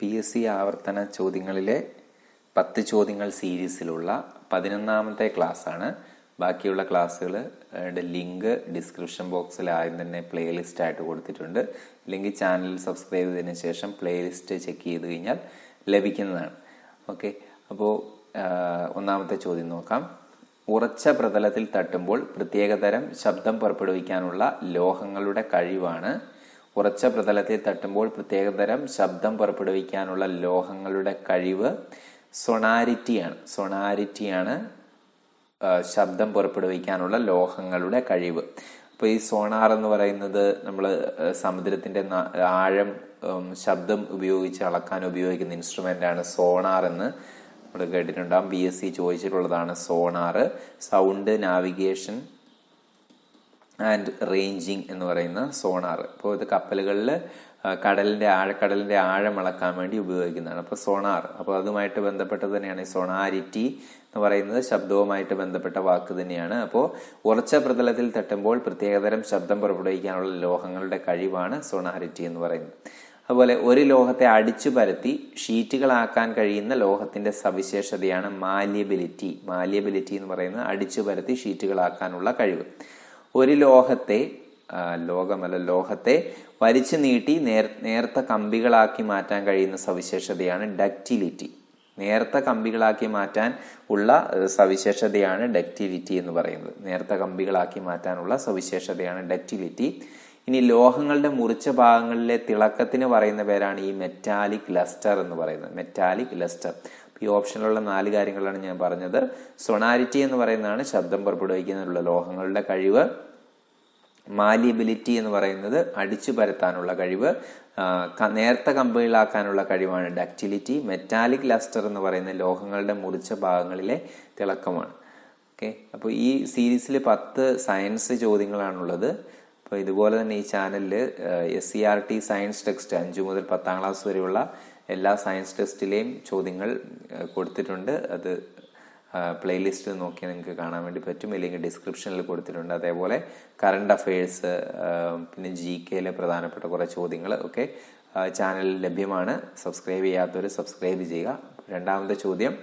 P S C ആവർത്തന ചോദ്യങ്ങളിലെ പത്ത് ചോദ്യങ്ങൾ സീരീസിലുള്ള പതിനൊന്നാമത്തെ ക്ലാസ്സാണ്. ബാക്കിയുള്ള ക്ലാസ്സുകൾ ലിങ്ക് ഡിസ്ക്രിപ്ഷൻ ബോക്സിൽ ആദ്യം തന്നെ പ്ലേലിസ്റ്റ് ആയിട്ട് കൊടുത്തിട്ടുണ്ട്. അല്ലെങ്കിൽ ചാനൽ സബ്സ്ക്രൈബ് ചെയ്തതിന് ശേഷം പ്ലേലിസ്റ്റ് ചെക്ക് ചെയ്ത് കഴിഞ്ഞാൽ ലഭിക്കുന്നതാണ്. ഓക്കെ. അപ്പോൾ ഒന്നാമത്തെ ചോദ്യം നോക്കാം. ഉറച്ച പ്രതലത്തിൽ തട്ടുമ്പോൾ പ്രത്യേകതരം ശബ്ദം പുറപ്പെടുവിക്കാനുള്ള ലോഹങ്ങളുടെ കഴിവാണ് ഉറച്ച പ്രതലത്തെ തട്ടുമ്പോൾ പ്രത്യേകതരം ശബ്ദം പുറപ്പെടുവിക്കാനുള്ള ലോഹങ്ങളുടെ കഴിവ് സൊണാരിറ്റിയാണ്. സൊണാരിറ്റിയാണ് ശബ്ദം പുറപ്പെടുവിക്കാനുള്ള ലോഹങ്ങളുടെ കഴിവ്. അപ്പോൾ ഈ സോണാർ എന്ന് പറയുന്നത് നമ്മൾ സമുദ്രത്തിന്റെ ആഴം ശബ്ദം ഉപയോഗിച്ച് അളക്കാൻ ഉപയോഗിക്കുന്ന ഇൻസ്ട്രുമെന്റ് ആണ് സോണാർ എന്ന് നമ്മൾ കേട്ടിട്ടുണ്ടാകും B S C ചോദിച്ചിട്ടുള്ളതാണ് sonar. Sound navigation and ranging എന്ന് പറയുന്ന സോണാർ. അപ്പോൾ ഇത് കപ്പലുകളിൽ കടലിന്റെ ആഴക്കടലിന്റെ ആഴം അളക്കാൻ വേണ്ടി ഉപയോഗിക്കുന്നതാണ്. അപ്പോൾ സോണാർ. അപ്പോൾ അതുമായിട്ട് ബന്ധപ്പെട്ട് തന്നെയാണ് ഈ സോണാരിറ്റി എന്ന് പറയുന്നത്. ശബ്ദവുമായിട്ട് ബന്ധപ്പെട്ട വാക്ക് തന്നെയാണ്. അപ്പോൾ ഉറച്ച പ്രതലത്തിൽ തട്ടുമ്പോൾ പ്രത്യേകതരം ശബ്ദം പുറപ്പെടുവിക്കാനുള്ള ലോഹങ്ങളുടെ കഴിവാണ് സോണാരിറ്റി എന്ന് പറയുന്നത്. അതുപോലെ ഒരു ലോഹത്തെ അടിച്ചു പരത്തി ഷീറ്റുകളാക്കാൻ കഴിയുന്ന ലോഹത്തിന്റെ സവിശേഷതയാണ് മാലിയബിലിറ്റി. മാലിയബിലിറ്റി എന്ന് പറയുന്നത് അടിച്ചു പരത്തി ഷീറ്റുകളാക്കാനുള്ള കഴിവ്. ഒരു ലോഹത്തെ ലോകമല്ല ലോഹത്തെ വരിച്ചു നീട്ടി നേർ നേർത്ത കമ്പികളാക്കി മാറ്റാൻ കഴിയുന്ന സവിശേഷതയാണ് ഡക്റ്റിലിറ്റി. നേർത്ത കമ്പികളാക്കി മാറ്റാൻ ഉള്ള സവിശേഷതയാണ് ഡക്റ്റിലിറ്റി എന്ന് പറയുന്നത്. നേർത്ത കമ്പികളാക്കി മാറ്റാനുള്ള സവിശേഷതയാണ് ഡക്റ്റിലിറ്റി. ഇനി ലോഹങ്ങളുടെ മുറിച്ച ഭാഗങ്ങളിലെ തിളക്കത്തിന് പറയുന്ന പേരാണ് ഈ മെറ്റാലിക് ലസ്റ്റർ എന്ന് പറയുന്നത്. മെറ്റാലിക് ലസ്റ്റർ ഈ ഓപ്ഷനിലുള്ള നാല് കാര്യങ്ങളാണ് ഞാൻ പറഞ്ഞത്. സൊണാരിറ്റി എന്ന് പറയുന്നതാണ് ശബ്ദം പുറപ്പെടുവിക്കുന്നതിനുള്ള ലോഹങ്ങളുടെ കഴിവ്. മാലിയബിലിറ്റി എന്ന് പറയുന്നത് അടിച്ചു പരത്താനുള്ള കഴിവ്. നേർത്ത കമ്പികളാക്കാനുള്ള കഴിവാണ് ഡക്റ്റിലിറ്റി. മെറ്റാലിക് ലസ്റ്റർ എന്ന് പറയുന്ന ലോഹങ്ങളുടെ മുറിച്ച ഭാഗങ്ങളിലെ തിളക്കമാണ്. ഓക്കെ? അപ്പോൾ ഈ സീരീസിൽ പത്ത് സയൻസ് ചോദ്യങ്ങളാണുള്ളത്. അപ്പോൾ ഇതുപോലെ തന്നെ ഈ ചാനലിൽ S C R T science text അഞ്ചു മുതൽ പത്താം ക്ലാസ് വരെയുള്ള എല്ലാ സയൻസ് ടെസ്റ്റിലെയും ചോദ്യങ്ങൾ കൊടുത്തിട്ടുണ്ട്. അത് പ്ലേലിസ്റ്റ് നോക്കി നിങ്ങൾക്ക് കാണാൻ വേണ്ടി പറ്റും. അല്ലെങ്കിൽ ഡിസ്ക്രിപ്ഷനിൽ കൊടുത്തിട്ടുണ്ട്. അതേപോലെ കറണ്ട് അഫയേഴ്സ് പിന്നെ ജി കെയിലെ പ്രധാനപ്പെട്ട കുറേ ചോദ്യങ്ങൾ ഒക്കെ ചാനൽ ലഭ്യമാണ്. സബ്സ്ക്രൈബ് ചെയ്യാത്തവർ സബ്സ്ക്രൈബ് ചെയ്യുക. രണ്ടാമത്തെ ചോദ്യം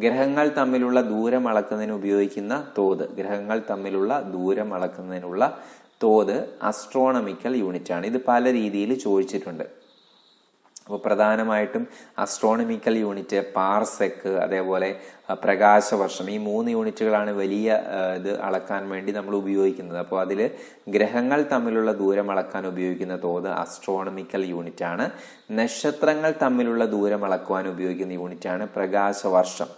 ഗ്രഹങ്ങൾ തമ്മിലുള്ള ദൂരം അളക്കുന്നതിന് ഉപയോഗിക്കുന്ന തോത്. ഗ്രഹങ്ങൾ തമ്മിലുള്ള ദൂരം അളക്കുന്നതിനുള്ള തോത് അസ്ട്രോണമിക്കൽ യൂണിറ്റ് ആണ്. ഇത് പല രീതിയിൽ ചോദിച്ചിട്ടുണ്ട്. അപ്പോൾ പ്രധാനമായിട്ടും അസ്ട്രോണമിക്കൽ യൂണിറ്റ് പാർസെക്ക് അതേപോലെ പ്രകാശവർഷം ഈ മൂന്ന് യൂണിറ്റുകളാണ് വലിയ ഇത് അളക്കാൻ വേണ്ടി നമ്മൾ ഉപയോഗിക്കുന്നത്. അപ്പോൾ അതിൽ ഗ്രഹങ്ങൾ തമ്മിലുള്ള ദൂരം അളക്കാൻ ഉപയോഗിക്കുന്ന തോത് അസ്ട്രോണമിക്കൽ യൂണിറ്റാണ് നക്ഷത്രങ്ങൾ തമ്മിലുള്ള ദൂരം അളക്കുവാൻ ഉപയോഗിക്കുന്ന യൂണിറ്റാണ് പ്രകാശവർഷം.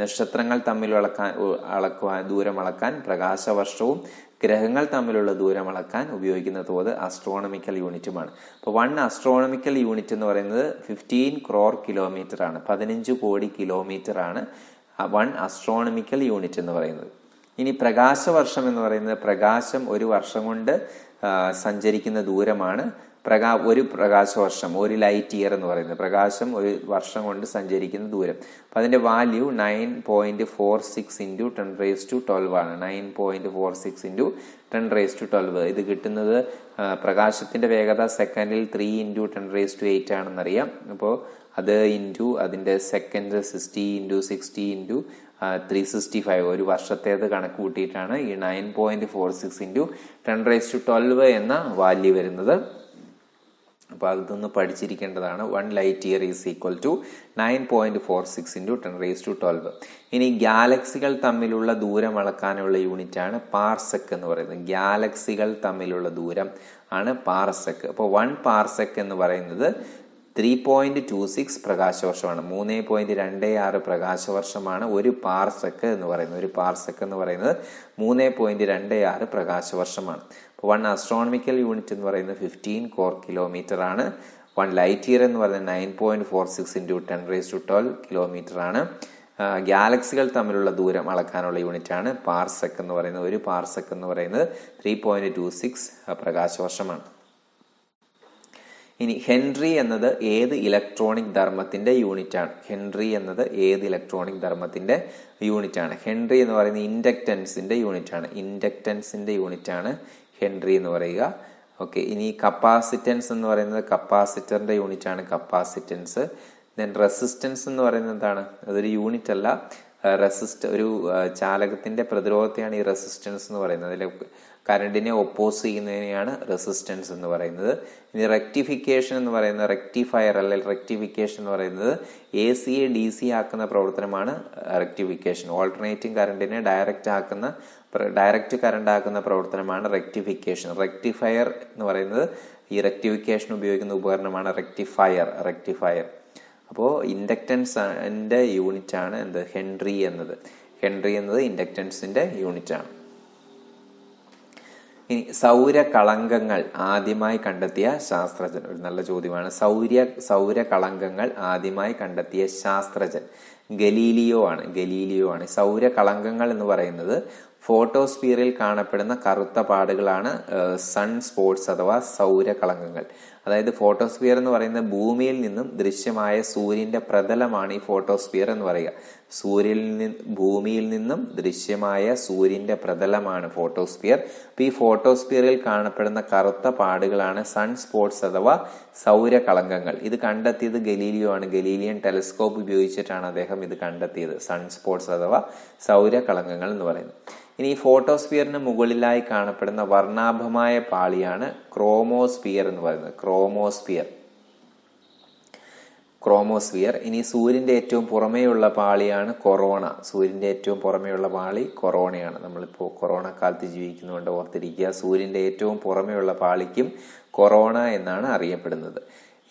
നക്ഷത്രങ്ങൾ തമ്മിൽ അളക്കാൻ അളക്കുവാൻ ദൂരം അളക്കാൻ പ്രകാശവർഷവും ഗ്രഹങ്ങൾ തമ്മിലുള്ള ദൂരം അളക്കാൻ ഉപയോഗിക്കുന്ന തോത് അസ്ട്രോണമിക്കൽ യൂണിറ്റുമാണ് അപ്പോൾ വൺ അസ്ട്രോണമിക്കൽ യൂണിറ്റ് എന്ന് പറയുന്നത് ഫിഫ്റ്റീൻ ക്രോർ കിലോമീറ്റർ ആണ്. പതിനഞ്ച് കോടി കിലോമീറ്റർ ആണ് വൺ അസ്ട്രോണമിക്കൽ യൂണിറ്റ് എന്ന് പറയുന്നത്. ഇനി പ്രകാശവർഷം എന്ന് പറയുന്നത് പ്രകാശം ഒരു വർഷം കൊണ്ട് സഞ്ചരിക്കുന്ന ദൂരമാണ്. പ്രകാ ഒരു പ്രകാശവർഷം ഒരു ലൈറ്റ് ഇയർ എന്ന് പറയുന്നത്. പ്രകാശം ഒരു വർഷം കൊണ്ട് സഞ്ചരിക്കുന്ന ദൂരം. അപ്പം അതിന്റെ value nine point four six into ten raise to twelve ആണ്. Nine point four six into ten raise to twelve ഇത് കിട്ടുന്നത് പ്രകാശത്തിന്റെ വേഗത സെക്കൻഡിൽ three into ten raise to eight ആണെന്നറിയാം. അപ്പോൾ അത് ഇന്റു അതിന്റെ second sixty into sixty into three sixty five ഒരു വർഷത്തേത് കണക്ക് കൂട്ടിയിട്ടാണ് ഈ nine point four six into ten raise to twelve എന്ന വാല്യൂ വരുന്നത്. അപ്പോൾ അതൊന്ന് പഠിച്ചിരിക്കേണ്ടതാണ് one light year is equal to nine point four six into ten raise to twelve ഇനി ഗാലക്സികൾ തമ്മിലുള്ള ദൂരം അളക്കാനുള്ള യൂണിറ്റ് ആണ് പാർസെക്ക് എന്ന് പറയുന്നത്. ഗാലക്സികൾ തമ്മിലുള്ള ദൂരം ആണ് പാർസെക്ക് അപ്പോൾ വൺ പാർസെക്ക് എന്ന് പറയുന്നത് ത്രീ പോയിന്റ് ടു സിക്സ് പ്രകാശവർഷമാണ്. മൂന്ന് പോയിന്റ് രണ്ട് ആറ് പ്രകാശവർഷമാണ് ഒരു പാർസെക്ക് എന്ന് പറയുന്നത്. ഒരു പാർസെക്ക് എന്ന് പറയുന്നത് മൂന്ന് പോയിന്റ് രണ്ട് ആറ് പ്രകാശവർഷമാണ്. വൺ അസ്ട്രോണമിക്കൽ യൂണിറ്റ് എന്ന് പറയുന്നത് ഫിഫ്റ്റീൻ കോർ കിലോമീറ്റർ ആണ്. വൺ ലൈറ്റ് ഇയർ എന്ന് പറയുന്നത് nine point four six into ten raise to twelve kilometre ആണ്. ഗാലക്സികൾ തമ്മിലുള്ള ദൂരം അളക്കാനുള്ള യൂണിറ്റ് ആണ്. പാർസെക്ക് എന്ന് പറയുന്നത് ഒരു പാർസെക് എന്ന് പറയുന്നത് ത്രീ പോയിന്റ് ടു സിക്സ് പ്രകാശവർഷമാണ്. ഇനി ഹെൻറി എന്നത് ഏത് ഇലക്ട്രോണിക് ധർമ്മത്തിന്റെ യൂണിറ്റ് ആണ്. ഹെൻറി എന്നത് ഏത് ഇലക്ട്രോണിക് ധർമ്മത്തിന്റെ യൂണിറ്റ് ആണ്. ഹെൻറി എന്ന് പറയുന്നത് ഇൻഡക്റ്റൻസിന്റെ യൂണിറ്റ് ആണ്. ഇൻഡക്റ്റൻസിന്റെ യൂണിറ്റ് ആണ്. ഹെൻറി എന്ന് പറയുക. ഓക്കെ ഇനി കപ്പാസിറ്റൻസ് എന്ന് പറയുന്നത് കപ്പാസിറ്ററിന്റെ യൂണിറ്റ് ആണ് കപ്പാസിറ്റൻസ് ദെൻ റെസിസ്റ്റൻസ് എന്ന് പറയുന്നത് എന്താണ്? അതൊരു യൂണിറ്റ് അല്ല. റെസിസ്റ്റ് ഒരു ആ, ചാലകത്തിന്റെ പ്രതിരോധത്തെയാണ് ഈ റെസിസ്റ്റൻസ് എന്ന് പറയുന്നത്. അതിൽ കറണ്ടിനെ ഒപ്പോസ് ചെയ്യുന്നതിനെയാണ് റെസിസ്റ്റൻസ് എന്ന് പറയുന്നത്. ഇനി റെക്ടിഫിക്കേഷൻ എന്ന് പറയുന്നത് റെക്ടിഫയർ അല്ലെങ്കിൽ റെക്ടിഫിക്കേഷൻ എന്ന് പറയുന്നത് എ സിയെ ഡി സി ആക്കുന്ന പ്രവർത്തനമാണ് റെക്ടിഫിക്കേഷൻ ഓൾട്ടർനേറ്റിംഗ് കറണ്ടിനെ ഡയറക്റ്റ് ആക്കുന്ന ഡയറക്റ്റ് കറണ്ട് ആക്കുന്ന പ്രവർത്തനമാണ് റെക്ടിഫിക്കേഷൻ റെക്ടിഫയർ എന്ന് പറയുന്നത് ഈ റെക്ടിഫിക്കേഷൻ ഉപയോഗിക്കുന്ന ഉപകരണമാണ് റെക്ടിഫയർ റെക്ടിഫയർ അപ്പോൾ ഇൻഡക്റ്റൻസിന്റെ യൂണിറ്റ് ആണ് എന്ത്? ഹെൻറി എന്നത്. ഹെൻറി എന്നത് ഇൻഡക്റ്റൻസിന്റെ യൂണിറ്റ് ആണ്. ഇനി സൗരകളങ്കങ്ങൾ ആദ്യമായി കണ്ടെത്തിയ ശാസ്ത്രജ്ഞൻ. ഒരു നല്ല ചോദ്യമാണ്. സൗര്യ സൗര കളങ്കങ്ങൾ ആദ്യമായി കണ്ടെത്തിയ ശാസ്ത്രജ്ഞൻ. ഗലീലിയോ ആണ്. ഗലീലിയോ ആണ്. സൗര കളങ്കങ്ങൾ എന്ന് പറയുന്നത് ഫോട്ടോസ്ഫിയറിൽ കാണപ്പെടുന്ന കറുത്ത പാടുകളാണ് സൺ സ്പോട്സ് അഥവാ സൗരകളങ്കങ്ങൾ. അതായത് ഫോട്ടോസ്ഫിയർ എന്ന് പറയുന്ന ഭൂമിയിൽ നിന്നും ദൃശ്യമായ സൂര്യന്റെ പ്രതലമാണ് ഈ ഫോട്ടോസ്ഫിയർ എന്ന് പറയുക. സൂര്യനിൽ നിന്ന് ഭൂമിയിൽ നിന്നും ദൃശ്യമായ സൂര്യന്റെ പ്രതലമാണ് ഫോട്ടോസ്ഫിയർ. അപ്പൊ ഈ ഫോട്ടോസ്ഫിയറിൽ കാണപ്പെടുന്ന കറുത്ത പാടുകളാണ് സൺ സ്പോട്സ് അഥവാ സൗരകളങ്കങ്ങൾ ഇത് കണ്ടെത്തിയത് ഗലീലിയോ ആണ്. ഗലീലിയൻ ടെലിസ്കോപ്പ് ഉപയോഗിച്ചിട്ടാണ് അദ്ദേഹം ഇത് കണ്ടെത്തിയത്. സൺ സ്പോട്സ് അഥവാ സൗരകളങ്കങ്ങൾ എന്ന് പറയുന്നത്. ഇനി ഈ ഫോട്ടോസ്ഫിയറിന് മുകളിലായി കാണപ്പെടുന്ന വർണാഭമായ പാളിയാണ് ക്രോമോസ്ഫിയർ എന്ന് പറയുന്നത്. ക്രോമോസ്ഫിയർ. ക്രോമോസ്ഫിയർ. ഇനി സൂര്യന്റെ ഏറ്റവും പുറമേയുള്ള പാളിയാണ് കൊറോണ. സൂര്യന്റെ ഏറ്റവും പുറമേയുള്ള പാളി കൊറോണയാണ്. നമ്മളിപ്പോൾ കൊറോണ കാലത്ത് ജീവിക്കുന്നതുകൊണ്ട് ഓർത്തിരിക്കുക സൂര്യന്റെ ഏറ്റവും പുറമേയുള്ള പാളിക്കും കൊറോണ എന്നാണ് അറിയപ്പെടുന്നത്.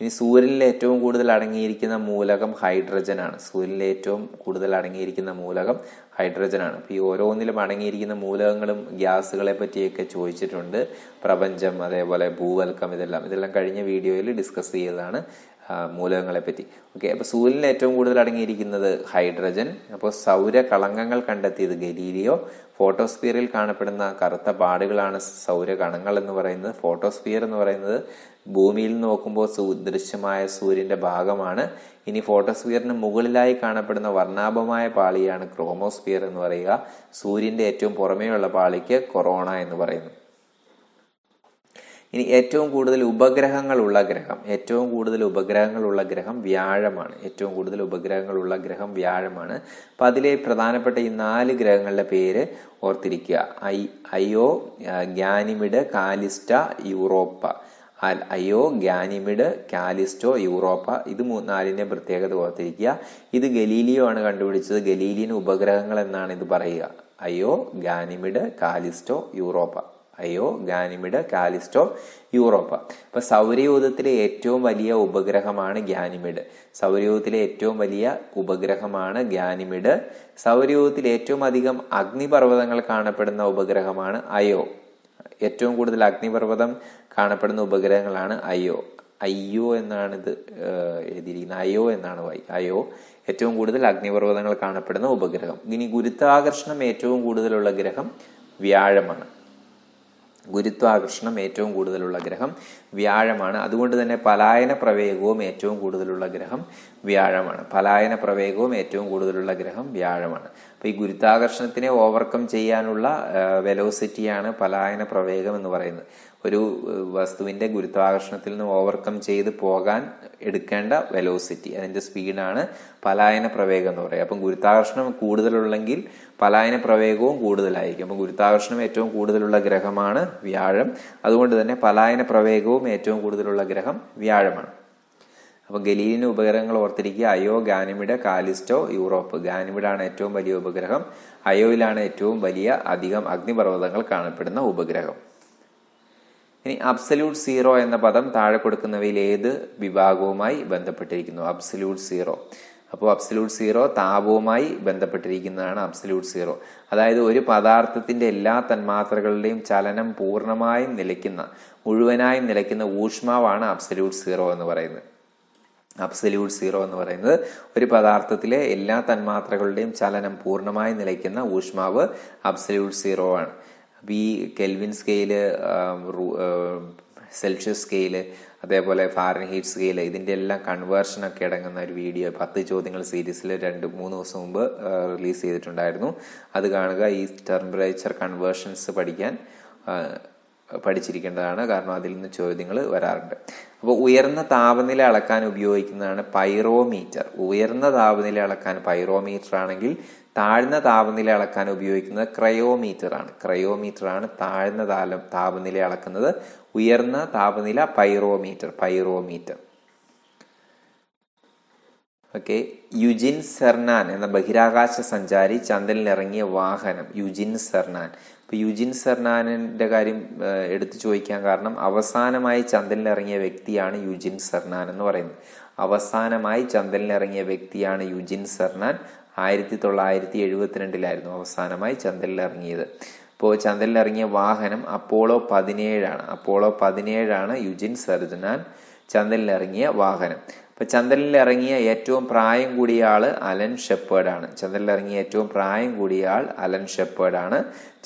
ഇനി സൂര്യനിൽ ഏറ്റവും കൂടുതൽ അടങ്ങിയിരിക്കുന്ന മൂലകം ഹൈഡ്രജൻ ആണ് സൂര്യനിൽ ഏറ്റവും കൂടുതൽ അടങ്ങിയിരിക്കുന്ന മൂലകം ഹൈഡ്രജൻ ആണ് അപ്പോൾ ഈ ഓരോന്നിലും അടങ്ങിയിരിക്കുന്ന മൂലകങ്ങളും ഗ്യാസുകളെ പറ്റിയൊക്കെ ചോദിച്ചിട്ടുണ്ട്. പ്രപഞ്ചം അതേപോലെ ഭൂവൽക്കം ഇതെല്ലാം. ഇതെല്ലാം കഴിഞ്ഞ വീഡിയോയിൽ ഡിസ്കസ് ചെയ്തതാണ്. ആ, മൂലകങ്ങളെ പറ്റി ഓക്കെ അപ്പൊ സൂര്യനിൽ ഏറ്റവും കൂടുതൽ അടങ്ങിയിരിക്കുന്നത് ഹൈഡ്രജൻ. അപ്പോൾ സൗരകളങ്കങ്ങൾ കണ്ടെത്തിയത് ഗലീലിയോ? ഫോട്ടോസ്ഫിയറിൽ കാണപ്പെടുന്ന കറുത്ത പാടുകളാണ് സൗരകണങ്ങൾ എന്ന് പറയുന്നത്. ഫോട്ടോസ്ഫിയർ എന്ന് പറയുന്നത് ഭൂമിയിൽ നോക്കുമ്പോൾ ദൃശ്യമായ സൂര്യന്റെ ഭാഗമാണ്. ഇനി ഫോട്ടോസ്ഫിയറിന് മുകളിലായി കാണപ്പെടുന്ന വർണാഭമായ പാളിയാണ് ക്രോമോസ്ഫിയർ എന്ന് പറയുക. സൂര്യന്റെ ഏറ്റവും പുറമേയുള്ള പാളിക്ക് കൊറോണ എന്ന് പറയുന്നു. ഇനി ഏറ്റവും കൂടുതൽ ഉപഗ്രഹങ്ങളുള്ള ഗ്രഹം ഏറ്റവും കൂടുതൽ ഉപഗ്രഹങ്ങളുള്ള ഗ്രഹം വ്യാഴമാണ്. ഏറ്റവും കൂടുതൽ ഉപഗ്രഹങ്ങളുള്ള ഗ്രഹം വ്യാഴമാണ്. അപ്പം അതിലെ പ്രധാനപ്പെട്ട ഈ നാല് ഗ്രഹങ്ങളുടെ പേര് ഓർത്തിരിക്കുക. I Io Ganymede Callisto Europa. Io Ganymede Callisto Europa. ഇത് നാലിന്റെ പ്രത്യേകത ഓർത്തിരിക്കുക. ഇത് ഗലീലിയോ ആണ് കണ്ടുപിടിച്ചത്. ഗലീലിയൻ ഉപഗ്രഹങ്ങൾ എന്നാണ് ഇത് പറയുക. Io Ganymede Callisto Europa. Io Ganymede Callisto Europa. അപ്പൊ സൗരയൂഥത്തിലെ ഏറ്റവും വലിയ ഉപഗ്രഹമാണ് ഗാനിമിഡ് സൗരയൂഥത്തിലെ ഏറ്റവും വലിയ ഉപഗ്രഹമാണ് ഗാനിമിഡ് സൗരയൂഥത്തിൽ ഏറ്റവും അധികം അഗ്നിപർവതങ്ങൾ കാണപ്പെടുന്ന ഉപഗ്രഹമാണ് അയോ. ഏറ്റവും കൂടുതൽ അഗ്നിപർവതം കാണപ്പെടുന്ന ഉപഗ്രഹങ്ങളാണ് അയോ. അയ്യോ എന്നാണ് ഇത് എഴുതിയിരിക്കുന്നത്. അയോ എന്നാണ് അയോ ഏറ്റവും കൂടുതൽ അഗ്നിപർവതങ്ങൾ കാണപ്പെടുന്ന ഉപഗ്രഹം. ഇനി ഗുരുത്വാകർഷണം ഏറ്റവും കൂടുതലുള്ള ഗ്രഹം വ്യാഴമാണ്. ഗുരുത്വാകർഷണം ഏറ്റവും കൂടുതലുള്ള ഗ്രഹം വ്യാഴമാണ്. അതുകൊണ്ട് തന്നെ പലായന പ്രവേഗവും ഏറ്റവും കൂടുതലുള്ള ഗ്രഹം വ്യാഴമാണ്. പലായന പ്രവേഗവും ഏറ്റവും കൂടുതലുള്ള ഗ്രഹം വ്യാഴമാണ്. അപ്പോൾ ഈ ഗുരുത്വാകർഷണത്തിനെ ഓവർകം ചെയ്യാനുള്ള വെലോസിറ്റിയാണ് പലായന പ്രവേഗം എന്ന് പറയുന്നത്. ഒരു വസ്തുവിന്റെ ഗുരുത്വാകർഷണത്തിൽ നിന്ന് ഓവർകം ചെയ്ത് പോകാൻ എടുക്കേണ്ട വെലോസിറ്റി അതിന്റെ സ്പീഡാണ് പലായന പ്രവേഗം എന്ന് പറയുക. അപ്പം ഗുരുത്വാകർഷണം കൂടുതലുള്ളെങ്കിൽ പലായന പ്രവേഗവും കൂടുതലായിരിക്കും. അപ്പം ഗുരുത്വാകർഷണം ഏറ്റവും കൂടുതലുള്ള ഗ്രഹമാണ് വ്യാഴം. അതുകൊണ്ട് തന്നെ പലായന പ്രവേഗവും ഏറ്റവും കൂടുതലുള്ള ഗ്രഹം വ്യാഴമാണ്. അപ്പൊ ഗലീലിന് ഉപഗ്രഹങ്ങൾ ഓർത്തിരിക്കുക. Io Ganymede Callisto Europa. ഗാനിമിഡാണ് ഏറ്റവും വലിയ ഉപഗ്രഹം. അയോയിലാണ് ഏറ്റവും വലിയ അധികം അഗ്നിപർവതങ്ങൾ കാണപ്പെടുന്ന ഉപഗ്രഹം. ഇനി അബ്സല്യൂട്ട് സീറോ എന്ന പദം താഴെ കൊടുക്കുന്നവയിൽ ഏത് വിഭാഗവുമായി ബന്ധപ്പെട്ടിരിക്കുന്നു? അബ്സല്യൂട്ട് സീറോ അപ്പോൾ അബ്സല്യൂട്ട് സീറോ താപവുമായി ബന്ധപ്പെട്ടിരിക്കുന്നതാണ് അബ്സല്യൂട്ട് സീറോ അതായത് ഒരു പദാർത്ഥത്തിന്റെ എല്ലാ തന്മാത്രകളുടെയും ചലനം പൂർണമായും നിലയ്ക്കുന്ന മുഴുവനായും നിലയ്ക്കുന്ന ഊഷ്മാവാണ് അബ്സല്യൂട്ട് സീറോ എന്ന് പറയുന്നത്. അബ്സല്യൂട്ട് സീറോ എന്ന് പറയുന്നത് ഒരു പദാർത്ഥത്തിലെ എല്ലാ തന്മാത്രകളുടെയും ചലനം പൂർണമായി നിലയ്ക്കുന്ന ഊഷ്മാവ് അബ്സല്യൂട്ട് സീറോ ആണ്. ഈ കെൽവിൻ സ്കെയിൽ സെൽഷ്യസ് സ്കെയിൽ അതേപോലെ ഫാരൻഹീറ്റ് സ്കെയിൽ ഇതിന്റെ എല്ലാം കൺവേർഷൻ ഒക്കെ അടങ്ങുന്ന ഒരു വീഡിയോ പത്ത് ചോദ്യങ്ങൾ സീരീസിൽ രണ്ട് മൂന്ന് ദിവസം മുമ്പ് റിലീസ് ചെയ്തിട്ടുണ്ടായിരുന്നു. അത് കാണുക ഈ ടെമ്പറേച്ചർ കൺവേർഷൻസ് പഠിക്കാൻ. പഠിച്ചിരിക്കേണ്ടതാണ്. കാരണം അതിൽ നിന്ന് ചോദ്യങ്ങൾ വരാറുണ്ട്. അപ്പോൾ ഉയർന്ന താപനില അളക്കാൻ ഉപയോഗിക്കുന്നതാണ് പൈറോമീറ്റർ. ഉയർന്ന താപനില അളക്കാൻ പൈറോമീറ്റർ ആണെങ്കിൽ താഴ്ന്ന താപനില അളക്കാൻ ഉപയോഗിക്കുന്നത് ക്രയോമീറ്റർ ആണ്. ക്രയോമീറ്റർ ആണ് താഴ്ന്ന താല താപനില അളക്കുന്നത്. ഉയർന്ന താപനില pyrometer pyrometer. Okay. Eugene Cernan എന്ന ബഹിരാകാശ സഞ്ചാരി ചന്ദ്രനിൽ ഇറങ്ങിയ വാഹനം. യുജിൻ സെർനാൻ ഇപ്പൊ യുജിൻ സെർനാനിന്റെ കാര്യം എടുത്തു ചോദിക്കാൻ കാരണം അവസാനമായി ചന്ദ്രനിലിറങ്ങിയ വ്യക്തിയാണ് യുജിൻ സർനാൻ എന്ന് പറയുന്നത്. അവസാനമായി ചന്ദ്രനിലിറങ്ങിയ വ്യക്തിയാണ് യുജിൻ സെർനാൻ. ആയിരത്തി തൊള്ളായിരത്തി എഴുപത്തിരണ്ടിലായിരുന്നു അവസാനമായി ചന്ദ്രനിലിറങ്ങിയത് ഇപ്പോൾ ചന്ദ്രനിലിറങ്ങിയ വാഹനം അപ്പോളോ പതിനേഴാണ്. അപ്പോളോ പതിനേഴാണ് യുജിൻ സെർജനാൻ ചന്ദ്രനിലിറങ്ങിയ വാഹനം. അപ്പൊ ചന്ദ്രനിൽ ഇറങ്ങിയ ഏറ്റവും പ്രായം കൂടിയ ആൾ അലൻ ഷെപ്പേർഡാണ് ചന്ദ്രനിൽ ഇറങ്ങിയ ഏറ്റവും പ്രായം കൂടിയ ആൾ അലൻ ഷെപ്പേർഡാണ്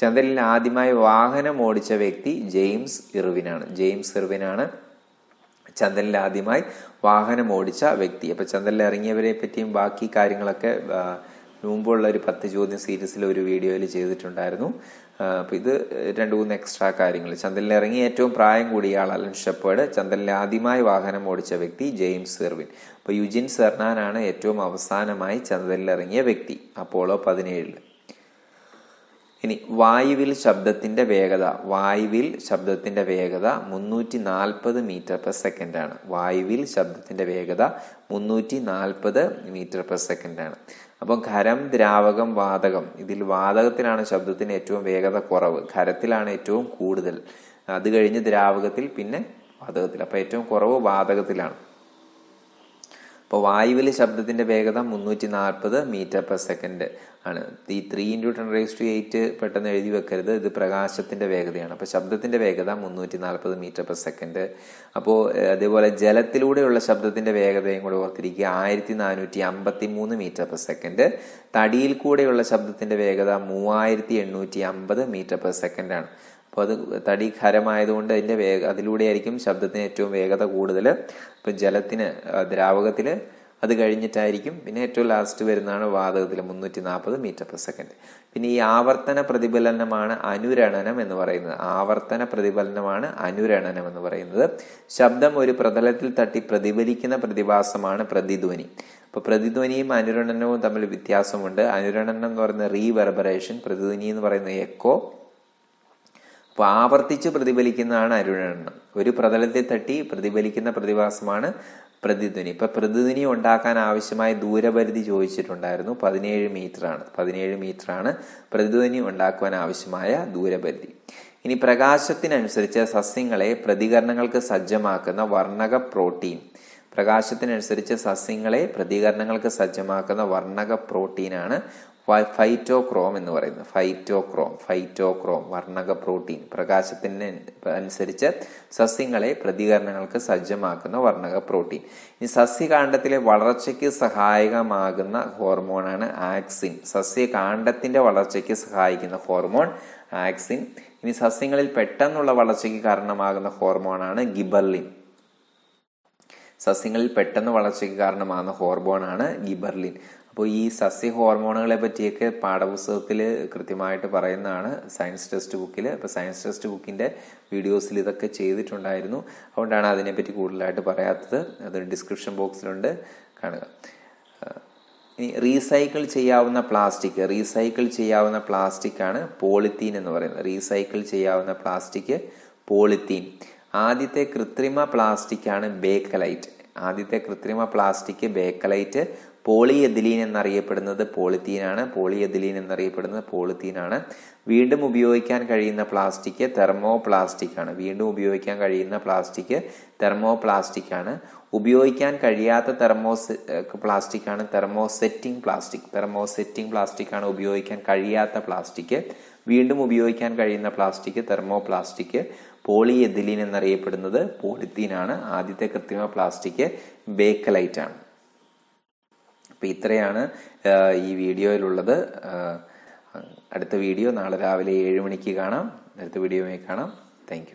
ചന്ദ്രനിൽ ആദ്യമായി വാഹനം ഓടിച്ച വ്യക്തി ജെയിംസ് ഇർവിനാണ് ജെയിംസ് ഇർവിനാണ് ചന്ദ്രനിൽ ആദ്യമായി വാഹനം ഓടിച്ച വ്യക്തി. അപ്പൊ ചന്ദ്രനിൽ ഇറങ്ങിയവരെ പറ്റിയും ബാക്കി കാര്യങ്ങളൊക്കെ മുമ്പുള്ള ഒരു പത്ത് ചോദ്യം സീരീസിൽ ഒരു വീഡിയോയിൽ ചെയ്തിട്ടുണ്ടായിരുന്നു. അപ്പോൾ അപ്പൊ ഇത് രണ്ട് മൂന്ന് എക്സ്ട്രാ കാര്യങ്ങൾ. ചന്ദ്രനിൽ ഇറങ്ങി ഏറ്റവും പ്രായം കൂടിയ ആൾ അലൻ ഷെപ്പേർഡ്. ചന്ദ്രനിൽ ആദ്യമായി വാഹനം ഓടിച്ച വ്യക്തി ജെയിംസ് സെർവിൻ. അപ്പോൾ യുജിൻ സെർനാനാണ് ഏറ്റവും അവസാനമായി ചന്ദ്രനിൽ ഇറങ്ങിയ വ്യക്തി അപ്പോളോ പതിനേഴിൽ. ഇനി വായുവിൽ ശബ്ദത്തിന്റെ വേഗത വായുവിൽ ശബ്ദത്തിന്റെ വേഗത മുന്നൂറ്റി നാൽപ്പത് മീറ്റർ പെർ സെക്കൻഡ് ആണ്. വായുവിൽ ശബ്ദത്തിന്റെ വേഗത മുന്നൂറ്റി നാൽപ്പത് മീറ്റർ പെർ സെക്കൻഡ് ആണ്. അപ്പം ഖരം ദ്രാവകം വാതകം ഇതിൽ വാതകത്തിലാണ് ശബ്ദത്തിന് ഏറ്റവും വേഗത കുറവ്. ഖരത്തിലാണ് ഏറ്റവും കൂടുതൽ. അത് കഴിഞ്ഞ് ദ്രാവകത്തിൽ പിന്നെ വാതകത്തിൽ. അപ്പൊ ഏറ്റവും കുറവ് വാതകത്തിലാണ്. അപ്പോൾ വായുവിൽ ശബ്ദത്തിന്റെ വേഗത മുന്നൂറ്റി നാൽപ്പത് മീറ്റർ പെർ സെക്കൻഡ് ആണ്. ഈ three into ten raise to eight പെട്ടെന്ന് എഴുതി വെക്കരുത്. ഇത് പ്രകാശത്തിന്റെ വേഗതയാണ്. അപ്പോൾ ശബ്ദത്തിന്റെ വേഗത മുന്നൂറ്റി നാൽപ്പത് മീറ്റർ പെർ സെക്കൻഡ് അപ്പോൾ അതേപോലെ ജലത്തിലൂടെയുള്ള ശബ്ദത്തിന്റെ വേഗതയും കൂടെ ഓർത്തിരിക്കുക. ആയിരത്തി നാനൂറ്റി അമ്പത്തി മൂന്ന് മീറ്റർ പെർ സെക്കൻഡ് തടിയിൽ കൂടെയുള്ള ശബ്ദത്തിന്റെ വേഗത മൂവായിരത്തി എണ്ണൂറ്റി അമ്പത് മീറ്റർ പെർ സെക്കൻഡാണ് അപ്പോൾ അത് തടി ഖരമായതുകൊണ്ട് അതിന്റെ വേഗ അതിലൂടെയായിരിക്കും ശബ്ദത്തിന് ഏറ്റവും വേഗത കൂടുതൽ ഇപ്പം ജലത്തിന് ദ്രാവകത്തിൽ അത് കഴിഞ്ഞിട്ടായിരിക്കും. പിന്നെ ഏറ്റവും ലാസ്റ്റ് വരുന്നതാണ് വാതകത്തിൽ മുന്നൂറ്റി നാൽപ്പത് മീറ്റർ പെർ സെക്കൻഡ് പിന്നെ ഈ ആവർത്തന പ്രതിഫലനമാണ് അനുരണനം എന്ന് പറയുന്നത്. ആവർത്തന പ്രതിഫലനമാണ് അനുരണനം എന്ന് പറയുന്നത്. ശബ്ദം ഒരു പ്രതലത്തിൽ തട്ടി പ്രതിഫലിക്കുന്ന പ്രതിഭാസമാണ് പ്രതിധ്വനി. അപ്പൊ പ്രതിധ്വനിയും അനുരണനവും തമ്മിൽ വ്യത്യാസമുണ്ട്. അനുരണനം എന്ന് പറയുന്നത് റീവെർബറേഷൻ പ്രതിധ്വനി എന്ന് പറയുന്നത് എക്കോ അപ്പൊ ആവർത്തിച്ച് പ്രതിഫലിക്കുന്നതാണ് അരുണെണ്ണം. ഒരു പ്രതലത്തെ തട്ടി പ്രതിഫലിക്കുന്ന പ്രതിഭാസമാണ് പ്രതിധ്വനി. ഇപ്പൊ പ്രതിധ്വനി ഉണ്ടാക്കാൻ ആവശ്യമായ ദൂരപരിധി ചോദിച്ചിട്ടുണ്ടായിരുന്നു. പതിനേഴ് മീറ്റർ ആണ് പതിനേഴ് മീറ്റർ ആണ് പ്രതിധ്വനി ഉണ്ടാക്കുവാൻ ആവശ്യമായ ദൂരപരിധി. ഇനി പ്രകാശത്തിനനുസരിച്ച് സസ്യങ്ങളെ പ്രതികരണങ്ങൾക്ക് സജ്ജമാക്കുന്ന വർണക പ്രോട്ടീൻ. പ്രകാശത്തിനനുസരിച്ച് സസ്യങ്ങളെ പ്രതികരണങ്ങൾക്ക് സജ്ജമാക്കുന്ന വർണക പ്രോട്ടീനാണ് ഫൈറ്റോക്രോം എന്ന് പറയുന്നത് ഫൈറ്റോക്രോം ഫൈറ്റോക്രോം വർണക പ്രോട്ടീൻ പ്രകാശത്തിന് അനുസരിച്ച് സസ്യങ്ങളെ പ്രതികരണങ്ങൾക്ക് സജ്ജമാക്കുന്ന വർണക പ്രോട്ടീൻ ഈ സസ്യകാന്ഡത്തിലെ വളർച്ചയ്ക്ക് സഹായകമാകുന്ന ഹോർമോണാണ് ആക്സിൻ. സസ്യകാന്ഡത്തിന്റെ വളർച്ചയ്ക്ക് സഹായിക്കുന്ന ഹോർമോൺ ആക്സിൻ. ഇനി സസ്യങ്ങളിൽ പെട്ടെന്നുള്ള വളർച്ചയ്ക്ക് കാരണമാകുന്ന ഹോർമോണാണ് ഗിബർലിൻ. സസ്യങ്ങളിൽ പെട്ടെന്ന് വളർച്ചയ്ക്ക് കാരണമാകുന്ന ഹോർമോണാണ് ഗിബർലിൻ. അപ്പോൾ ഈ സസ്യ ഹോർമോണുകളെ പറ്റിയൊക്കെ പാഠപുസ്തകത്തിൽ കൃത്യമായിട്ട് പറയുന്നതാണ് സയൻസ് ടെക്സ്റ്റ് ബുക്കിൽ അപ്പോൾ സയൻസ് ടെക്സ്റ്റ് ബുക്കിന്റെ വീഡിയോസിൽ ഇതൊക്കെ ചെയ്തിട്ടുണ്ടായിരുന്നു. അതുകൊണ്ടാണ് അതിനെപ്പറ്റി കൂടുതലായിട്ട് പറയാത്തത്. അത് ഡിസ്ക്രിപ്ഷൻ ബോക്സിലുണ്ട് കാണുക. ഇനി റീസൈക്കിൾ ചെയ്യാവുന്ന പ്ലാസ്റ്റിക് റീസൈക്കിൾ ചെയ്യാവുന്ന പ്ലാസ്റ്റിക് ആണ് പോളിത്തീൻ എന്ന് പറയുന്നത്. റീസൈക്കിൾ ചെയ്യാവുന്ന പ്ലാസ്റ്റിക് പോളിത്തീൻ ആദ്യത്തെ കൃത്രിമ പ്ലാസ്റ്റിക് ആണ് ബേക്കലൈറ്റ് ആദ്യത്തെ കൃത്രിമ പ്ലാസ്റ്റിക് ബേക്കലൈറ്റ് പോളിയെഥിലീൻ എന്നറിയപ്പെടുന്നത് പോളിത്തീനാണ്. പോളിയെതിലീൻ എന്നറിയപ്പെടുന്നത് പോളിത്തീനാണ്. വീണ്ടും ഉപയോഗിക്കാൻ കഴിയുന്ന പ്ലാസ്റ്റിക് തെർമോ പ്ലാസ്റ്റിക് ആണ് വീണ്ടും ഉപയോഗിക്കാൻ കഴിയുന്ന പ്ലാസ്റ്റിക് തെർമോ പ്ലാസ്റ്റിക് ആണ് ഉപയോഗിക്കാൻ കഴിയാത്ത തെർമോ പ്ലാസ്റ്റിക് ആണ് തെർമോസെറ്റിംഗ് പ്ലാസ്റ്റിക്. തെർമോസെറ്റിംഗ് പ്ലാസ്റ്റിക് ആണ് ഉപയോഗിക്കാൻ കഴിയാത്ത പ്ലാസ്റ്റിക്. വീണ്ടും ഉപയോഗിക്കാൻ കഴിയുന്ന പ്ലാസ്റ്റിക് തെർമോ പ്ലാസ്റ്റിക് പോളിയെതിലീൻ എന്നറിയപ്പെടുന്നത് പോളിത്തീനാണ്. ആദ്യത്തെ കൃത്രിമ പ്ലാസ്റ്റിക് ബേക്കലൈറ്റ് ആണ് അപ്പൊ ഇത്രയാണ് ഈ വീഡിയോയിലുള്ളത്. അടുത്ത വീഡിയോ നാളെ രാവിലെ ഏഴ് മണിക്ക് കാണാം. അടുത്ത വീഡിയോയിൽ കാണാം. താങ്ക്